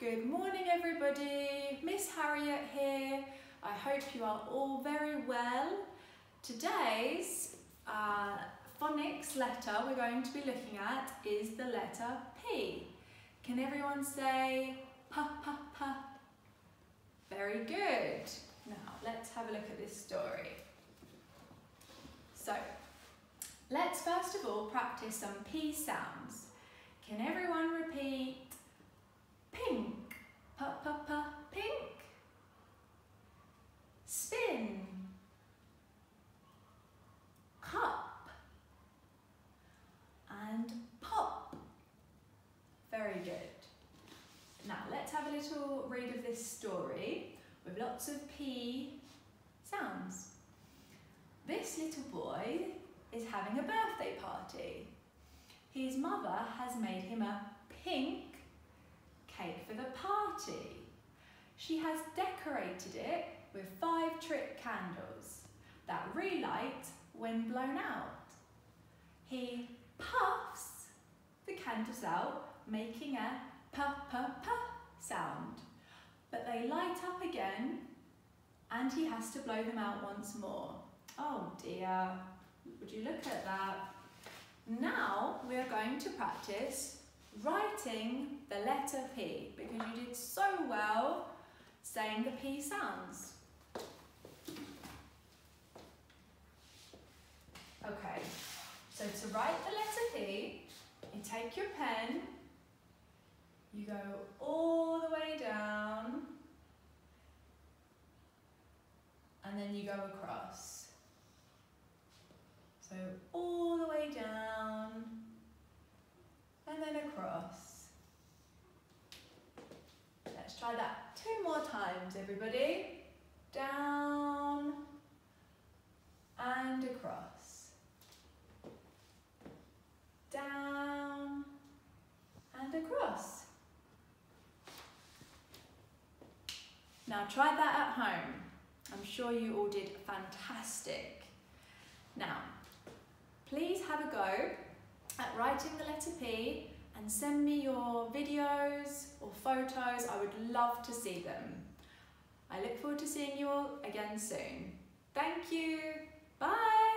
Good morning everybody, Miss Harriete here. I hope you are all very well. Today's uh, phonics letter we're going to be looking at is the letter P. Can everyone say pa pa pa? Very good. Now let's have a look at this story. So let's first of all practice some P sounds. Can everyone repeat pink, pa pa pa, pink? Spin, cup, and pop. Very good. Now let's have a little read of this story with lots of P sounds. This little boy is having a birthday party. His mother has made him a pink cake for the party. She has decorated it with five trick candles that relight when blown out. He puffs the candles out, making a puff puff puff sound. But they light up again and he has to blow them out once more. Oh dear, would you look at that? Now we are going to practice writing the letter P because you did so well saying the P sounds. So to write the letter P, you take your pen, you go all the way down, and then you go across. So all the way down, and then across. Let's try that two more times, everybody. Down and across. Down and across. Now try that at home. I'm sure you all did fantastic. Now, please have a go at writing the letter P and send me your videos or photos. I would love to see them. I look forward to seeing you all again soon. Thank you. Bye.